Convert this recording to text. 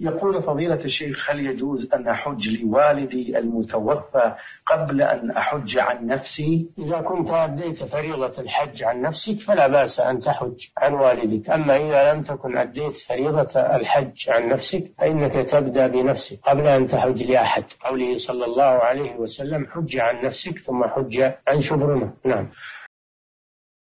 يقول فضيلة الشيخ هل يجوز أن أحج لوالدي المتوفى قبل أن أحج عن نفسي؟ إذا كنت أديت فريضة الحج عن نفسك فلا بأس أن تحج عن والدك. أما إذا لم تكن أديت فريضة الحج عن نفسك فإنك تبدأ بنفسك قبل أن تحج لأحد. قوله صلى الله عليه وسلم حج عن نفسك ثم حج عن شبرمة. نعم.